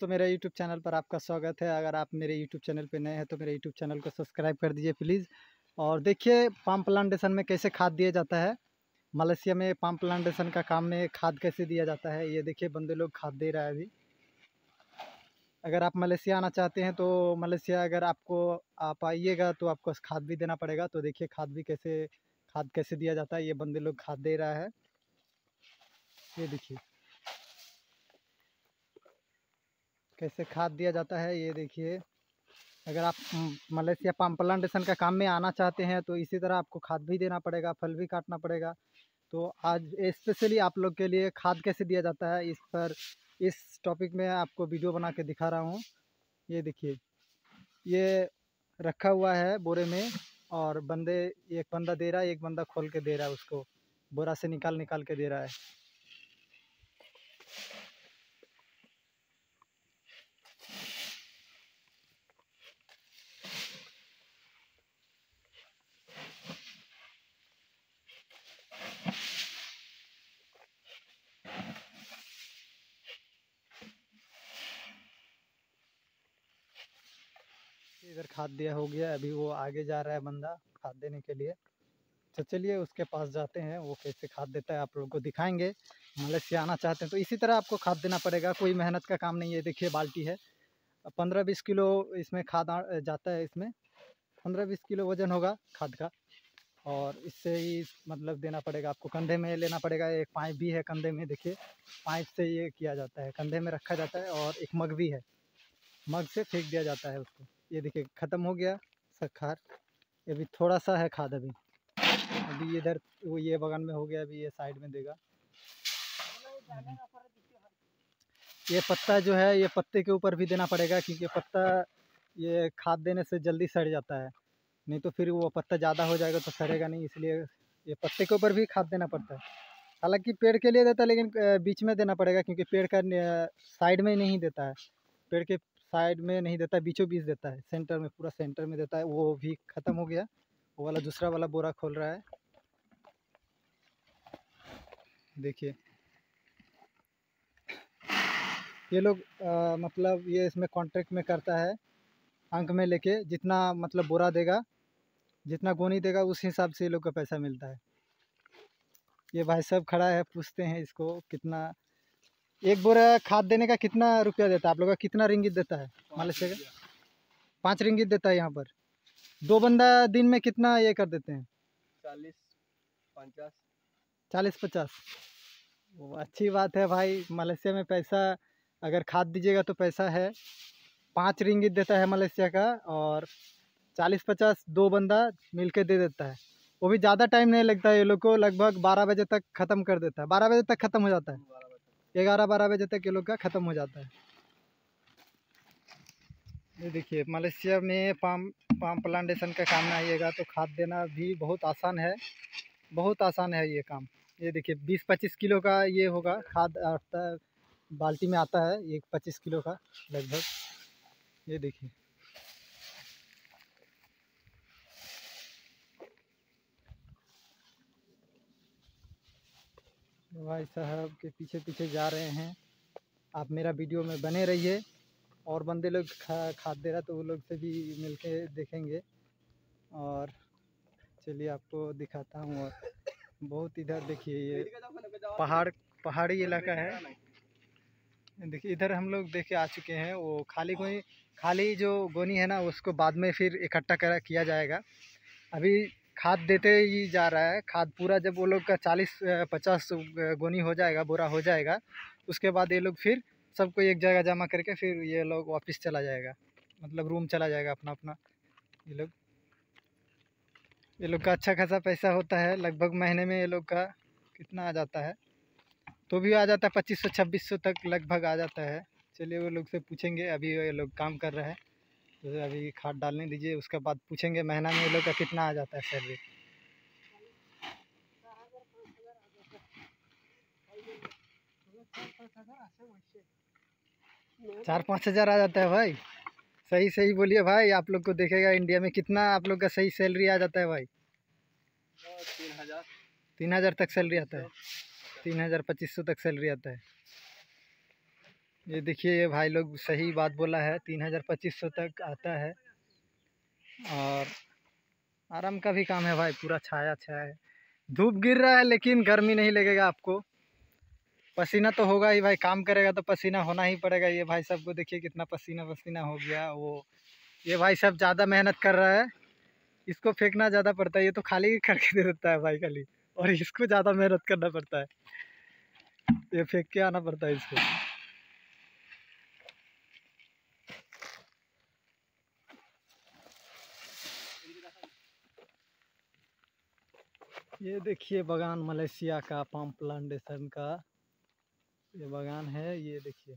दोस्तों, मेरे YouTube channel पर आपका स्वागत है। अगर आप मेरे यूट्यूब चैनल पर नए हैं तो मेरे यूट्यूब चैनल को सब्सक्राइब कर दीजिए प्लीज़। और देखिए पाम प्लांटेशन में कैसे खाद दिया जाता है? मलेशिया में पाम प्लांटेशन का काम में खाद कैसे दिया जाता है? ये देखिए, बंदे लोग खाद दे रहा है अभी। अगर आप मलेशिया आना चाहते हैं तो मलेशिया अगर आपको, आप आइएगा तो आपको खाद भी देना पड़ेगा। तो देखिए, खाद भी कैसे, खाद कैसे दिया जाता है? ये बंदे लोग खाद दे रहा है। ये देखिए। कैसे खाद दिया जाता है, ये देखिए। अगर आप मलेशिया पाम, प्लांटेशन का काम में आना चाहते हैं तो इसी तरह आपको खाद भी देना पड़ेगा, फल भी काटना पड़ेगा। तो आज स्पेशली आप लोग के लिए खाद कैसे दिया जाता है, इस पर, इस टॉपिक में आपको वीडियो बना के दिखा रहा हूँ। ये देखिए, ये रखा हुआ है बोरे में, और बंदे, एक बंदा दे रहा है, एक बंदा खोल के दे रहा है उसको। बोरा से निकाल निकाल के दे रहा है। इधर खाद दिया हो गया, अभी वो आगे जा रहा है बंदा खाद देने के लिए। तो चलिए उसके पास जाते हैं, वो कैसे खाद देता है आप लोगों को दिखाएँगे। मलेशिया आना चाहते हैं तो इसी तरह आपको खाद देना पड़ेगा, कोई मेहनत का काम नहीं है। देखिए, बाल्टी है, पंद्रह बीस किलो इसमें खाद जाता है इसमें। पंद्रह बीस किलो वज़न होगा खाद का, और इससे ही मतलब देना पड़ेगा आपको, कंधे में लेना पड़ेगा। एक पाइप भी है कंधे में, देखिए, पाइप से ये किया जाता है, कंधे में रखा जाता है और एक मग भी है। मग से फेंक दिया जाता है उसको। ये देखिए, ख़त्म हो गया सखार अभी थोड़ा सा है खाद अभी। अभी इधर वो ये बगान में हो गया, अभी ये साइड में देगा। ये पत्ता जो है, ये पत्ते के ऊपर भी देना पड़ेगा क्योंकि पत्ता ये खाद देने से जल्दी सड़ जाता है। नहीं तो फिर वो पत्ता ज़्यादा हो जाएगा तो सड़ेगा नहीं, इसलिए ये पत्ते के ऊपर भी खाद देना पड़ता है। हालाँकि पेड़ के लिए देता है, लेकिन बीच में देना पड़ेगा क्योंकि पेड़ का साइड में नहीं देता है। पेड़ के साइड में नहीं देता है बीचों बीच देता है। सेंटर में पूरा सेंटर में देता है। वो भी ख़त्म हो गया। वो वाला दूसरा वाला बोरा खोल रहा है। देखिए। ये लोग आ, मतलब ये इसमें कॉन्ट्रैक्ट में करता है। अंक में लेके जितना मतलब बोरा देगा जितना गोनी देगा उस हिसाब से ये लोग का पैसा मिलता है। ये भाई साहब खड़ा है पूछते हैं इसको कितना एक बोरा खाद देने का कितना रुपया देता है? आप लोग का कितना रिंगित देता है? मालिश का पाँच रिंगित देता है यहाँ पर। दो बंदा दिन में कितना ये कर देते हैं? चालीस पचास। चालीस पचास। वो अच्छी बात है भाई मलेशिया में पैसा अगर खाद दीजिएगा तो पैसा है। पाँच रिंगित देता है मलेशिया का और चालीस पचास दो बंदा मिल के दे देता है। वो भी ज़्यादा टाइम नहीं लगता है ये लोग को लगभग बारह बजे तक ख़त्म कर देता है। बारह बजे तक ख़त्म हो जाता है। ग्यारह बारह बजे तक ये लोग का ख़त्म हो जाता है। ये देखिए, मलेशिया में पाम पाम प्लांटेशन का काम आइएगा तो खाद देना भी बहुत आसान है। बहुत आसान है ये काम। ये देखिए बीस पच्चीस किलो का ये होगा खाद आता, बाल्टी में आता है ये पच्चीस किलो का लगभग। ये देखिए। भाई साहब के पीछे पीछे जा रहे हैं। आप मेरा वीडियो में बने रहिए और बंदे लोग खा, खाद दे रहा तो वो लोग से भी मिल के देखेंगे। और चलिए आपको दिखाता हूँ और बहुत इधर देखिए ये पहाड़, पहाड़ी इलाका है। देखिए इधर हम लोग देखे आ चुके हैं। वो खाली कोई, खाली जो गोनी है ना, उसको बाद में फिर इकट्ठा करा, किया जाएगा। अभी खाद देते ही जा रहा है। खाद पूरा जब वो लोग का चालीस पचास गोनी हो जाएगा, बोरा हो जाएगा, उसके बाद ये लोग फिर सबको एक जगह जमा करके फिर ये लोग वापस चला जाएगा। मतलब रूम चला जाएगा अपना अपना। ये लोग ये लोग का अच्छा खासा पैसा होता है। लगभग महीने में ये लोग का कितना आ जाता है? तो भी आ जाता है पच्चीस सौ, छब्बीस सौ तक लगभग आ जाता है। चलिए वो लोग से पूछेंगे। अभी ये लोग काम कर रहे हैं। तो अभी खाद डालने दीजिए उसके बाद पूछेंगे महीना में ये लोग का कितना आ जाता है सैलरी? चार पाँच हज़ार आ जाता है भाई। सही सही बोलिए भाई आप लोग को देखेगा इंडिया में कितना आप लोग का सही सैलरी आ जाता है भाई। तीन हज़ार। तीन हज़ार तक सैलरी आता है। तीन हज़ार पच्चीस सौ तक सैलरी आता है। ये देखिए, ये भाई लोग सही बात बोला है, तीन हज़ार पच्चीस सौ तक आता है। और आराम का भी काम है भाई, पूरा छाया छाया है। धूप गिर रहा है, लेकिन गर्मी नहीं लगेगा आपको। पसीना तो होगा ही भाई, काम करेगा तो पसीना होना ही पड़ेगा। ये भाई सबको देखिए, कितना पसीना पसीना हो गया, वो। ये भाई सब ज़्यादा मेहनत कर रहा है। इसको फेंकना ज़्यादा पड़ता है, ये तो खाली करके दे देता है भाई खाली। और इसको ज़्यादा मेहनत करना पड़ता है। ये फेंक के आना पड़ता है इसको। ये देखिए बागान मलेशिया का, पाम प्लांटेशन का। ये बागान है, ये देखिए।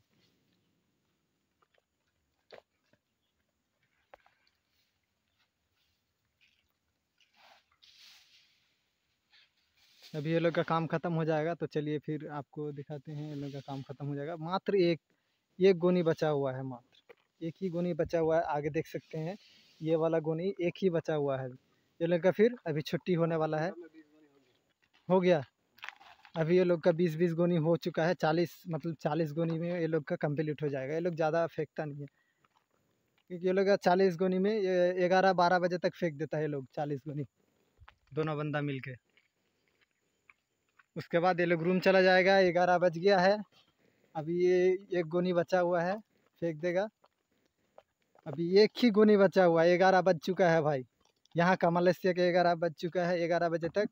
अभी ये लोग का काम ख़त्म हो जाएगा तो चलिए फिर आपको दिखाते हैं ये लोग का काम ख़त्म हो जाएगा। मात्र एक एक गोनी बचा हुआ है मात्र। एक ही गोनी बचा हुआ है, आगे देख सकते हैं। ये वाला गोनी एक ही बचा हुआ है। ये लोग का फिर अभी छुट्टी होने वाला है। हो गया। अभी ये लोग का बीस बीस गोनी हो चुका है, चालीस मतलब चालीस गोनी में ये लोग का कंप्लीट हो जाएगा। ये लोग ज़्यादा फेंकता नहीं है। क्योंकि ये लोग का चालीस गोनी में ग्यारह बारह बजे तक फेंक देता है ये लोग, चालीस गोनी। दोनों बंदा मिल के उसके बाद ये लोग रूम चला जाएगा, ग्यारह बज गया है। अभी ये एक गोनी बचा हुआ है, फेंक देगा। अभी एक ही गोनी बचा हुआ है, ग्यारह बज चुका है भाई। यहाँ का मलेशिया के ग्यारह बज चुका है, ग्यारह बजे तक।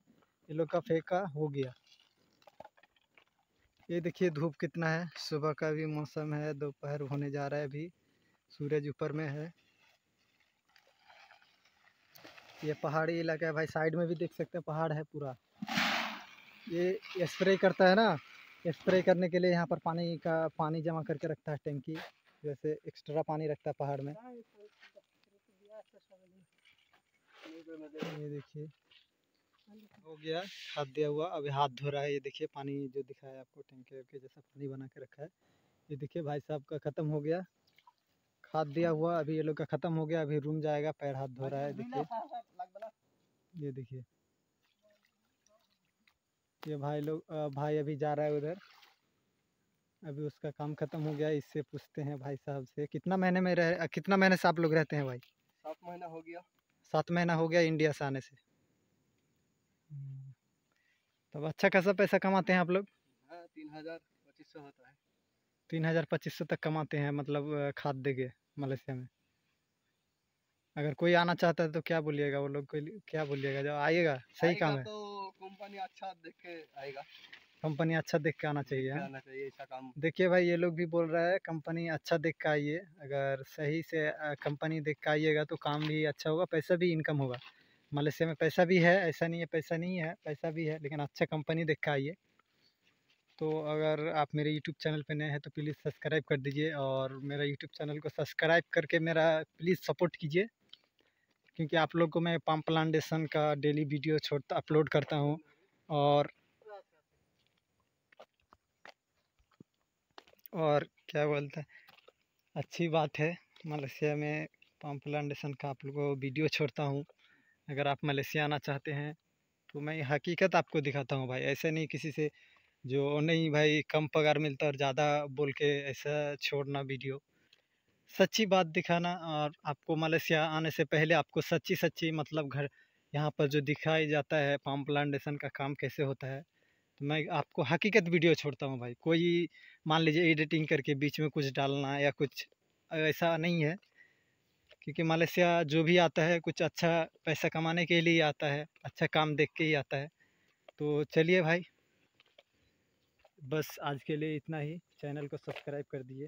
ये लोग का फेंका हो गया। ये देखिए धूप कितना है। सुबह का भी मौसम है, दोपहर होने जा रहा है अभी। सूरज ऊपर में है। ये पहाड़ी इलाका है भाई, साइड में भी देख सकते हैं, पहाड़ है पूरा। ये स्प्रे करता है ना स्प्रे करने के लिए यहाँ पर पानी का, पानी जमा करके रखता है टंकी। जैसे एक्स्ट्रा पानी रखता है पहाड़ में। ये देखिए। हो गया हाथ दिया हुआ। अभी हाथ धो रहा है ये देखिए पानी जो दिखाया आपको टैंकर के जैसा पानी बना के रखा है। ये देखिए भाई साहब का ख़त्म हो गया। खाद दिया हुआ अभी ये लोग का ख़त्म हो गया अभी रूम जाएगा पैर हाथ धो रहा है देखिए। ये देखिए। ये भाई लोग भाई अभी जा रहा है उधर। अभी उसका काम ख़त्म हो गया इससे पूछते हैं भाई साहब से कितना महीने में रह कितना महीने से आप लोग रहते हैं भाई? सात महीना हो गया। सात महीना हो गया इंडिया से आने से। तब अच्छा खासा पैसा कमाते हैं आप लोग? हाँ तीन हज़ार पच्चीस सौ होता है। तीन हज़ार पच्चीस सौ तक कमाते हैं मतलब खाद देंगे मलेशिया में। अगर कोई आना चाहता है तो क्या बोलिएगा वो लोग? क्या बोलिएगा? जब आइएगा सही काम है। तो कंपनी अच्छा देख के आएगा। कंपनी अच्छा देख के आना चाहिए हाँ? आना चाहिए ऐसा काम। देखिए भाई ये लोग भी बोल रहा है कंपनी अच्छा देख के आइए। अगर सही से कंपनी देख के आइएगा तो काम भी अच्छा होगा पैसा भी इनकम होगा। मलेशिया में पैसा भी है, ऐसा नहीं है, पैसा नहीं है, पैसा भी है, लेकिन अच्छा कंपनी देख आइए। तो अगर आप मेरे यूट्यूब चैनल पे नए हैं तो प्लीज़ सब्सक्राइब कर दीजिए और मेरा यूट्यूब चैनल को सब्सक्राइब करके मेरा प्लीज़ सपोर्ट कीजिए, क्योंकि आप लोग को मैं पाम प्लांटेशन का डेली वीडियो छोड़ता अपलोड करता हूँ और और क्या बोलते हैं, अच्छी बात है, मलेशिया में पाम प्लांटेशन का आप लोगों को वीडियो छोड़ता हूँ। अगर आप मलेशिया आना चाहते हैं तो मैं हकीकत आपको दिखाता हूँ भाई। ऐसे नहीं किसी से जो नहीं भाई कम पगार मिलता और ज़्यादा बोल के ऐसा छोड़ना वीडियो। सच्ची बात दिखाना और आपको मलेशिया आने से पहले आपको सच्ची सच्ची मतलब घर यहाँ पर जो दिखाई जाता है, पाम प्लांटेशन का काम कैसे होता है तो मैं आपको हकीकत वीडियो छोड़ता हूँ भाई। कोई मान लीजिए एडिटिंग करके बीच में कुछ डालना या कुछ ऐसा नहीं है। क्योंकि मलेशिया जो भी आता है, कुछ अच्छा पैसा कमाने के लिए आता है अच्छा काम देख के ही आता है। तो चलिए भाई, बस आज के लिए इतना ही। चैनल को सब्सक्राइब कर दिए